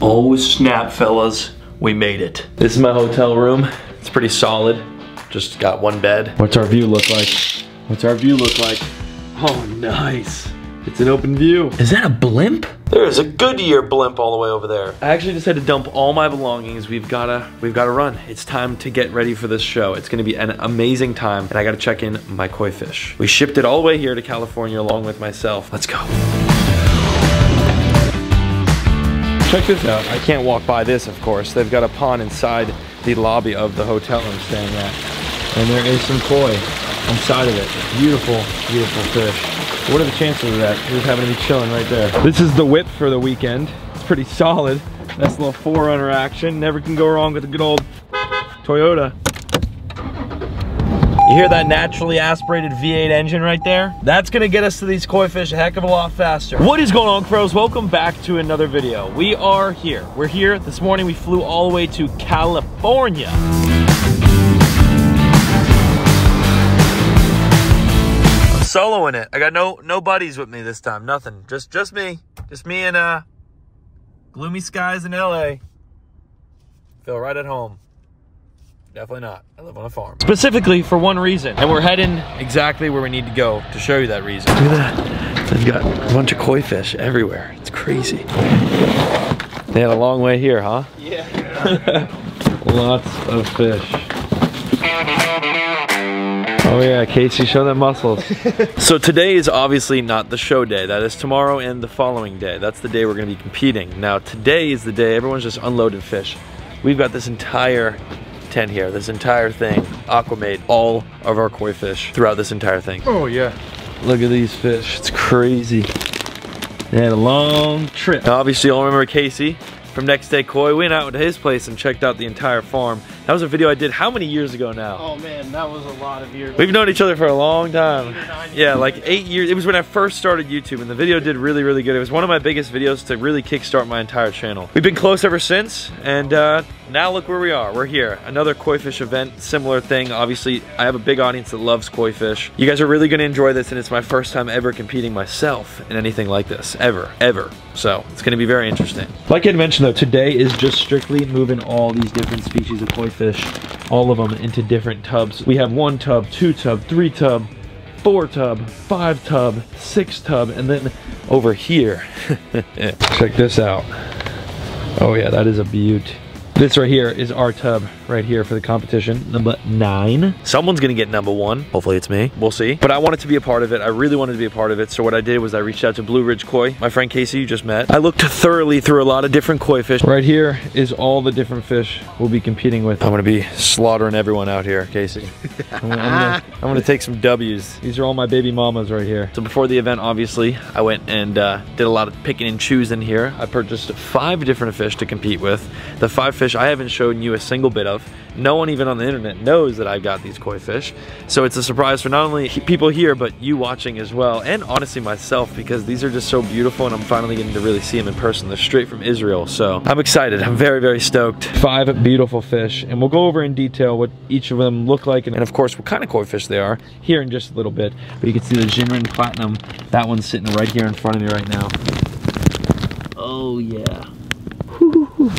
Oh snap, fellas. We made it. This is my hotel room. It's pretty solid. Just got one bed. What's our view look like? What's our view look like? Oh, nice. It's an open view. Is that a blimp? There is a Goodyear blimp all the way over there. I actually just had to dump all my belongings. We've gotta, we've gotta run. It's time to get ready for this show. It's gonna be an amazing time, and I gotta check in my koi fish. We shipped it all the way here to California along with myself. Let's go. Check this out. I can't walk by this, of course. They've got a pond inside the lobby of the hotel I'm staying at. And there is some koi inside of it. Beautiful, beautiful fish. What are the chances of that? Just having to be chilling right there. This is the whip for the weekend. It's pretty solid. Nice little 4Runner action. Never can go wrong with a good old Toyota. You hear that naturally aspirated V8 engine right there? That's gonna get us to these koi fish a heck of a lot faster. What is going on, crows? Welcome back to another video. We are here. We're here. This morning we flew all the way to California. soloing it. I got no no buddies with me this time. Nothing. Just just me. Just me and uh gloomy skies in LA. Feel right at home. Definitely not. I live on a farm. Specifically for one reason. And we're heading exactly where we need to go to show you that reason. Look at that. They've got a bunch of koi fish everywhere. It's crazy. They had a long way here, huh? Yeah. Lots of fish. Oh yeah, Casey, show them muscles. so today is obviously not the show day. That is tomorrow and the following day. That's the day we're gonna be competing. Now today is the day everyone's just unloading fish. We've got this entire tent here, this entire thing. Aquamade all of our koi fish throughout this entire thing. Oh yeah. Look at these fish, it's crazy. They had a long trip. Now, obviously, you all remember Casey from Next Day Koi. We went out to his place and checked out the entire farm. That was a video I did how many years ago now? Oh man, that was a lot of years. We've known each other for a long time. Yeah, like eight years. It was when I first started YouTube and the video did really, really good. It was one of my biggest videos to really kickstart my entire channel. We've been close ever since and uh, now look where we are. We're here. Another koi fish event, similar thing. Obviously, I have a big audience that loves koi fish. You guys are really gonna enjoy this and it's my first time ever competing myself in anything like this, ever, ever. So it's gonna be very interesting. Like I mentioned though, today is just strictly moving all these different species of koi fish all of them into different tubs. We have one tub, two tub, three tub, four tub, five tub, six tub, and then over here, check this out. Oh yeah, that is a beaut. This right here is our tub right here for the competition, number nine. Someone's gonna get number one. Hopefully it's me, we'll see. But I wanted to be a part of it. I really wanted to be a part of it. So what I did was I reached out to Blue Ridge Koi, my friend Casey you just met. I looked thoroughly through a lot of different koi fish. Right here is all the different fish we'll be competing with. I'm gonna be slaughtering everyone out here, Casey. I'm, gonna, I'm, gonna, I'm gonna take some W's. These are all my baby mamas right here. So before the event, obviously, I went and uh, did a lot of picking and choosing here. I purchased five different fish to compete with. The five fish I haven't shown you a single bit of. No one even on the internet knows that I've got these koi fish. So it's a surprise for not only people here, but you watching as well. And honestly myself, because these are just so beautiful and I'm finally getting to really see them in person. They're straight from Israel. So I'm excited. I'm very, very stoked. Five beautiful fish. And we'll go over in detail what each of them look like. And of course, what kind of koi fish they are here in just a little bit. But you can see the Jinrin Platinum. That one's sitting right here in front of me right now. Oh yeah.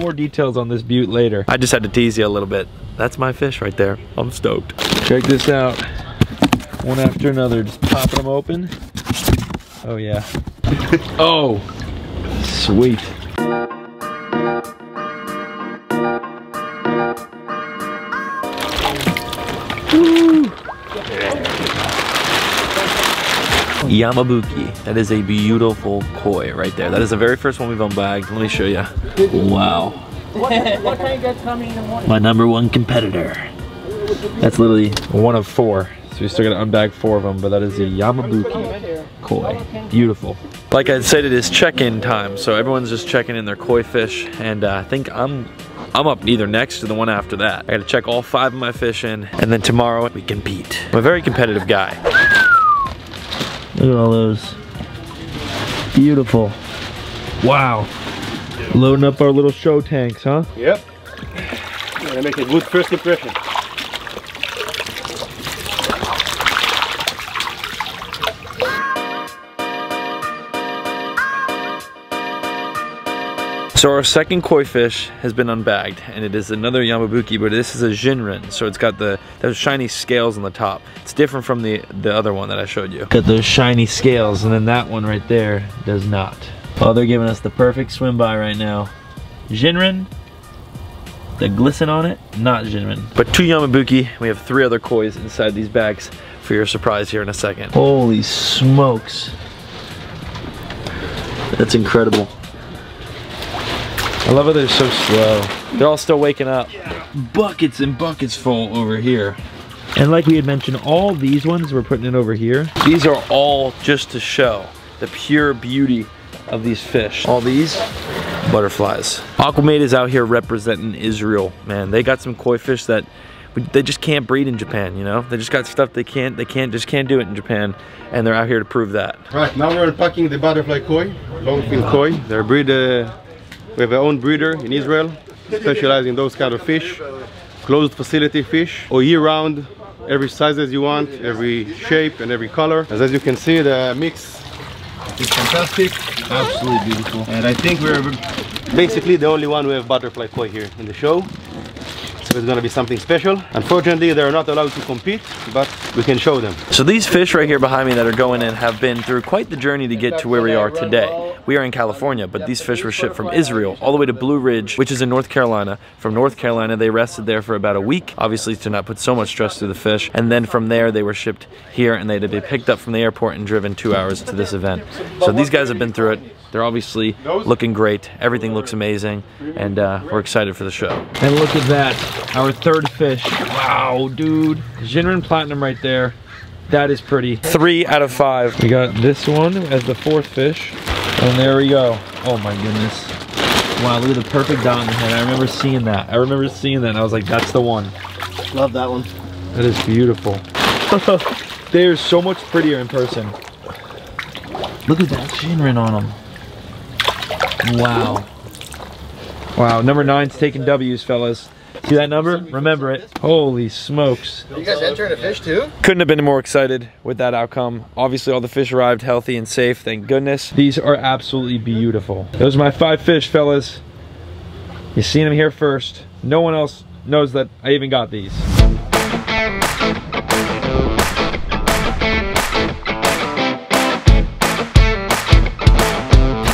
More details on this butte later. I just had to tease you a little bit. That's my fish right there. I'm stoked. Check this out. One after another, just popping them open. Oh yeah. oh, sweet. Yamabuki. That is a beautiful koi right there. That is the very first one we've unbagged. Let me show you. Wow. what time you guys coming in the morning? My number one competitor. That's literally one of four. So we still gotta unbag four of them, but that is the Yamabuki koi. Beautiful. Like I said, it is check-in time, so everyone's just checking in their koi fish, and uh, I think I'm I'm up either next or the one after that. I gotta check all five of my fish in, and then tomorrow we compete. I'm a very competitive guy. Look at all those. Beautiful. Wow. Loading up our little show tanks, huh? Yep. Gonna make a good first impression. So our second koi fish has been unbagged and it is another Yamabuki, but this is a Jinrin. So it's got the those shiny scales on the top. It's different from the, the other one that I showed you. Got those shiny scales and then that one right there does not. Oh, they're giving us the perfect swim by right now. Jinrin, the glisten on it, not Jinrin. But two Yamabuki, we have three other kois inside these bags for your surprise here in a second. Holy smokes. That's incredible. I love how they're so slow. They're all still waking up. Buckets and buckets full over here. And like we had mentioned, all these ones we're putting in over here, these are all just to show the pure beauty of these fish. All these, butterflies. Aquamade is out here representing Israel, man. They got some koi fish that they just can't breed in Japan, you know? They just got stuff they can't, they can't, just can't do it in Japan. And they're out here to prove that. Right, now we're unpacking the butterfly koi, longfin koi. They're breed, uh, we have our own breeder in Israel, specializing in those kind of fish. Closed facility fish, or year round, every sizes you want, every shape and every color. As, as you can see, the mix is fantastic, absolutely beautiful. And I think we're basically the only one who have butterfly koi here in the show so it's gonna be something special. Unfortunately, they're not allowed to compete, but we can show them. So these fish right here behind me that are going in have been through quite the journey to get to where we are today. We are in California, but these fish were shipped from Israel all the way to Blue Ridge, which is in North Carolina. From North Carolina, they rested there for about a week, obviously to not put so much stress through the fish. And then from there, they were shipped here and they had to be picked up from the airport and driven two hours to this event. So these guys have been through it. They're obviously looking great. Everything looks amazing, and uh, we're excited for the show. And look at that, our third fish. Wow, dude. Jinrin Platinum right there. That is pretty. Three out of five. We got this one as the fourth fish. And there we go. Oh my goodness. Wow, look at the perfect dot in the head. I remember seeing that. I remember seeing that and I was like, that's the one. Love that one. That is beautiful. They're so much prettier in person. Look at that Jinrin on them. Wow. Wow, number nine's taking W's, fellas. See that number? Remember it. Holy smokes. you guys entering a fish too? Couldn't have been more excited with that outcome. Obviously all the fish arrived healthy and safe, thank goodness. These are absolutely beautiful. Those are my five fish, fellas. You seen them here first. No one else knows that I even got these.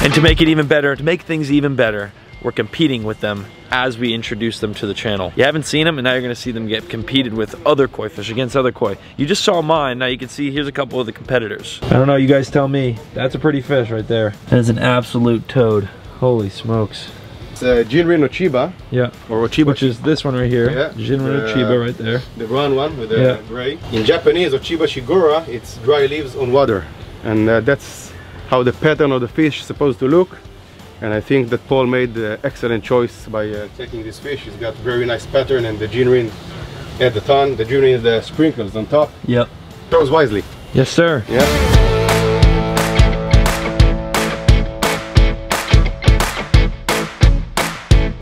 And to make it even better, to make things even better, we're competing with them as we introduce them to the channel. You haven't seen them, and now you're gonna see them get competed with other koi fish against other koi. You just saw mine, now you can see here's a couple of the competitors. I don't know, you guys tell me. That's a pretty fish right there. That is an absolute toad. Holy smokes. It's a Jinrin Ochiba. Yeah. Or Ochiba. Which is this one right here. Yeah. Jinrin Ochiba right there. The brown one with the yeah. gray. In Japanese, Ochiba Shigure, it's dry leaves on water. And uh, that's how the pattern of the fish is supposed to look and I think that Paul made the excellent choice by uh, taking this fish. He's got very nice pattern and the Jinrin at the ton, the Jinrin the sprinkles on top. Yep. Chose wisely. Yes, sir. Yeah.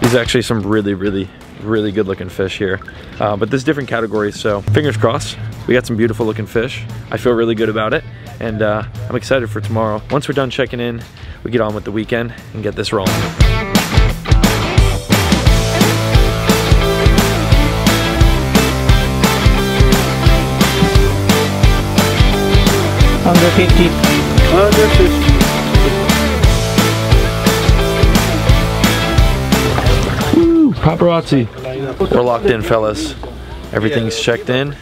These are actually some really, really, really good looking fish here. Uh, but there's different categories, so fingers crossed. We got some beautiful looking fish. I feel really good about it and uh, I'm excited for tomorrow. Once we're done checking in, we get on with the weekend and get this rolling. Under 50. Under 50. Woo, paparazzi. We're locked in, fellas. Everything's checked in.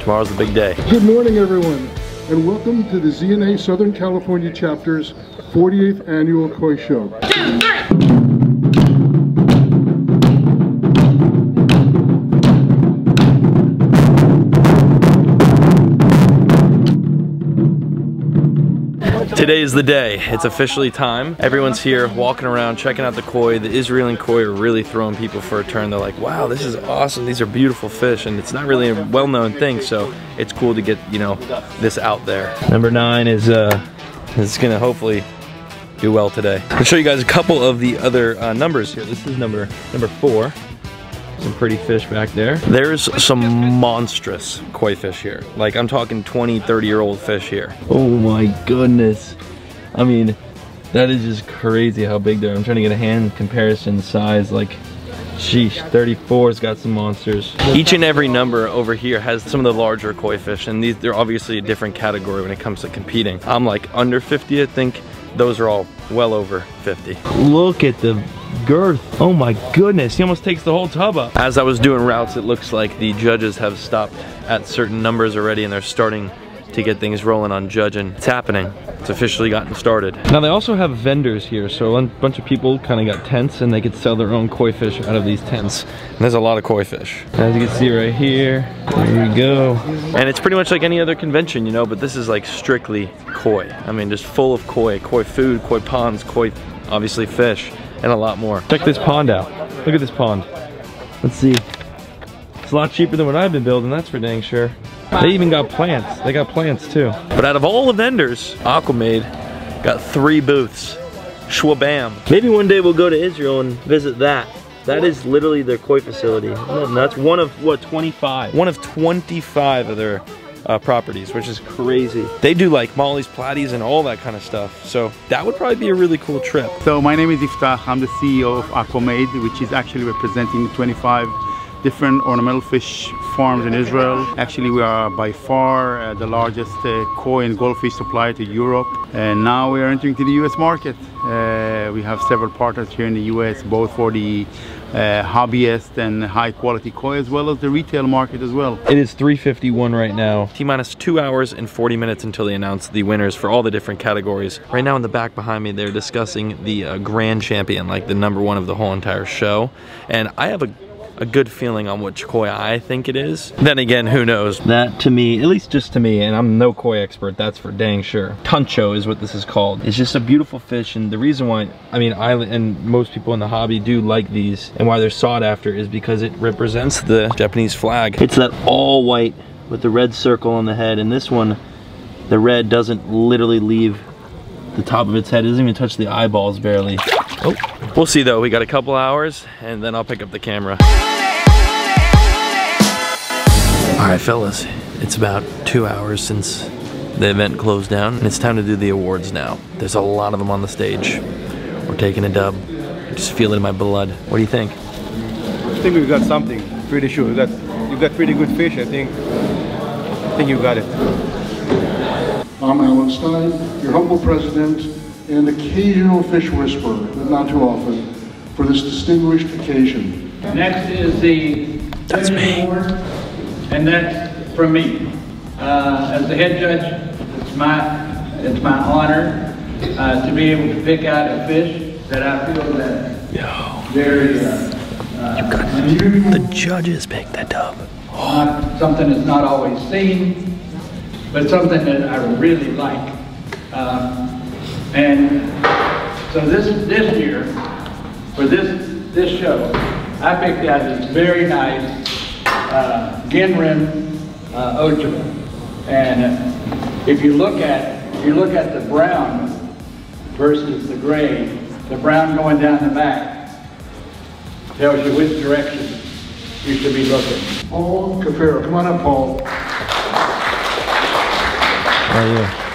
Tomorrow's the big day. Good morning, everyone and welcome to the ZNA Southern California Chapter's 48th Annual Koi Show. Today is the day. It's officially time. Everyone's here walking around, checking out the koi. The Israeli koi are really throwing people for a turn. They're like, wow, this is awesome. These are beautiful fish. And it's not really a well-known thing, so it's cool to get, you know, this out there. Number nine is, uh, is gonna hopefully do well today. I'll show you guys a couple of the other uh, numbers here. This is number number four. Some pretty fish back there. There's some monstrous koi fish here. Like I'm talking 20, 30 year old fish here. Oh my goodness. I mean, That is just crazy how big they are. I'm trying to get a hand comparison size like Sheesh, 34's got some monsters. Each and every number over here has some of the larger koi fish, and these they're obviously a different category when it comes to competing. I'm like under 50, I think. Those are all well over 50. Look at the girth. Oh my goodness, he almost takes the whole tub up. As I was doing routes, it looks like the judges have stopped at certain numbers already and they're starting to get things rolling on judging. It's happening. It's officially gotten started. Now they also have vendors here, so a bunch of people kind of got tents and they could sell their own koi fish out of these tents. And there's a lot of koi fish. As you can see right here, there you go. And it's pretty much like any other convention, you know, but this is like strictly koi. I mean, just full of koi, koi food, koi ponds, koi, obviously fish, and a lot more. Check this pond out. Look at this pond. Let's see. It's a lot cheaper than what I've been building, that's for dang sure. They even got plants. They got plants too. But out of all the vendors, Aquamade got three booths. Schwabam. Maybe one day we'll go to Israel and visit that. That is literally their koi facility. That's one of, what, 25? One of 25 of their uh, properties, which is crazy. They do like Mollies Platies and all that kind of stuff. So that would probably be a really cool trip. So my name is Iftach. I'm the CEO of Aquamade, which is actually representing 25 different ornamental fish farms in Israel. Actually, we are by far uh, the largest uh, koi and goldfish supplier to Europe. And now we are entering to the US market. Uh, we have several partners here in the US, both for the uh, hobbyist and high quality koi as well as the retail market as well. It is 351 right now. T minus two hours and 40 minutes until they announce the winners for all the different categories. Right now in the back behind me, they're discussing the uh, grand champion, like the number one of the whole entire show. And I have a a good feeling on which koi I think it is. Then again, who knows? That to me, at least just to me, and I'm no koi expert, that's for dang sure. Tancho is what this is called. It's just a beautiful fish and the reason why, I mean, I and most people in the hobby do like these and why they're sought after is because it represents the Japanese flag. It's that all white with the red circle on the head and this one, the red doesn't literally leave the top of its head. It doesn't even touch the eyeballs barely. Oh, we'll see though. We got a couple hours and then I'll pick up the camera. All right, fellas, it's about two hours since the event closed down and it's time to do the awards now. There's a lot of them on the stage. We're taking a dub. I just feel it in my blood. What do you think? I think we've got something. Pretty sure. We've got, you've got pretty good fish, I think. I think you got it. I'm Alan Stein, your humble president and occasional fish whisperer, but not too often, for this distinguished occasion. Next is the That's me. Award, and that's from me. Uh, as the head judge, it's my it's my honor uh, to be able to pick out a fish that I feel that very uh, uh, unusual, The judges picked that dub. not something that's not always seen, but something that I really like. Um, and so this this year, for this this show, I picked out this very nice uh, Ginrin uh, Ochiba. And uh, if you look at if you look at the brown versus the gray, the brown going down the back tells you which direction you should be looking. Paul Cuffaro, come on up, Paul. How are you?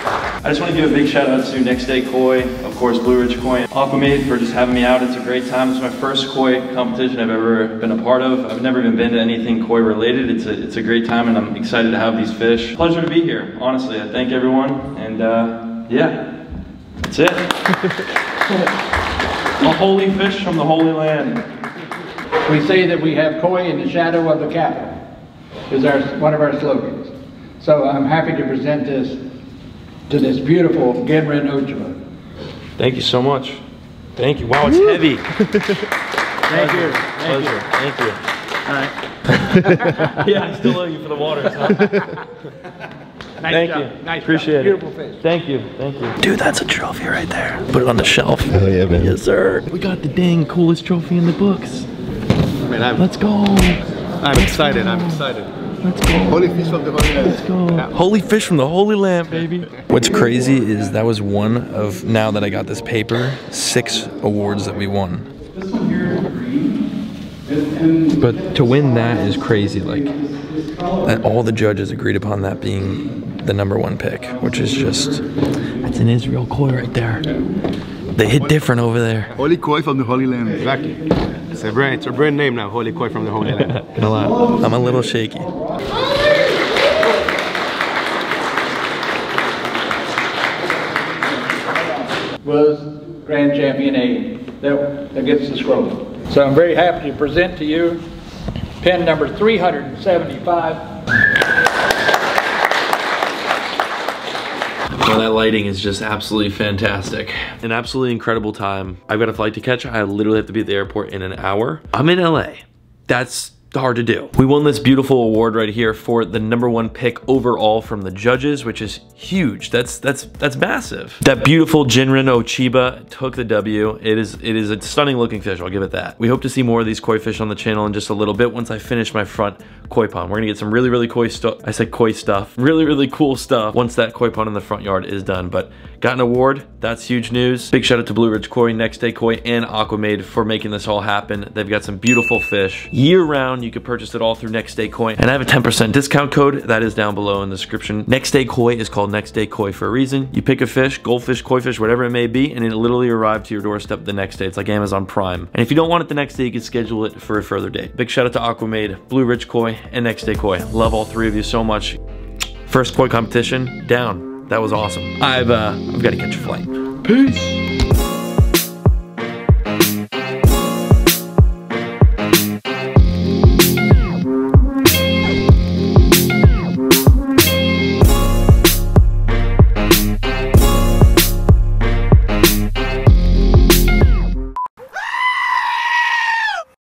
I just want to give a big shout out to Next Day Koi, of course Blue Ridge Koi, Aquamade for just having me out. It's a great time. It's my first koi competition I've ever been a part of. I've never even been to anything koi related. It's a, it's a great time and I'm excited to have these fish. Pleasure to be here, honestly. I thank everyone and uh, yeah, that's it. a holy fish from the Holy Land. We say that we have koi in the shadow of the capital, is our, one of our slogans. So I'm happy to present this to this beautiful Ginrin Ochiba. Thank you so much. Thank you. Wow, it's heavy. Thank you. Thank Pleasure. you. Thank you. All right. yeah, I still owe you for the water. Nice Thank job. you. Nice Appreciate job. it. Beautiful fish. Thank you. Thank you. Dude, that's a trophy right there. Put it on the shelf. Oh yeah, man. Yes, sir. We got the dang coolest trophy in the books. Man, I'm, Let's go. I'm excited. I'm excited. Let's go. Holy fish from the Holy Land. Let's go. Holy fish from the Holy Land, baby. What's crazy is that was one of, now that I got this paper, six awards that we won. But to win that is crazy. Like, that all the judges agreed upon that being the number one pick, which is just, that's an Israel koi right there. They hit different over there. Holy koi from the Holy Land. Exactly. It's a brand, it's a brand name now, Holy Koi from the Holy Land. Gonna I'm a little shaky. was grand champion A that, that gets the scroll. So I'm very happy to present to you pin number 375. That lighting is just absolutely fantastic. An absolutely incredible time. I've got a flight to catch. I literally have to be at the airport in an hour. I'm in LA. That's hard to do. We won this beautiful award right here for the number one pick overall from the judges, which is huge. That's that's that's massive. That beautiful Jinrin Ochiba took the W. It is it is a stunning looking fish. I'll give it that. We hope to see more of these koi fish on the channel in just a little bit once I finish my front koi pond. We're gonna get some really really koi stuff. I said koi stuff. Really really cool stuff once that koi pond in the front yard is done. But got an award. That's huge news. Big shout out to Blue Ridge Koi, Next Day Koi, and Aquamade for making this all happen. They've got some beautiful fish year round. You can purchase it all through Next Day Koi. And I have a 10% discount code that is down below in the description. Next Day Koi is called Next Day Koi for a reason. You pick a fish, goldfish, koi fish, whatever it may be, and it literally arrive to your doorstep the next day. It's like Amazon Prime. And if you don't want it the next day, you can schedule it for a further date. Big shout out to Aquamade, Blue Ridge Koi, and Next Day Koi. Love all three of you so much. First koi competition, down. That was awesome. I've uh, I've got to catch a flight. Peace.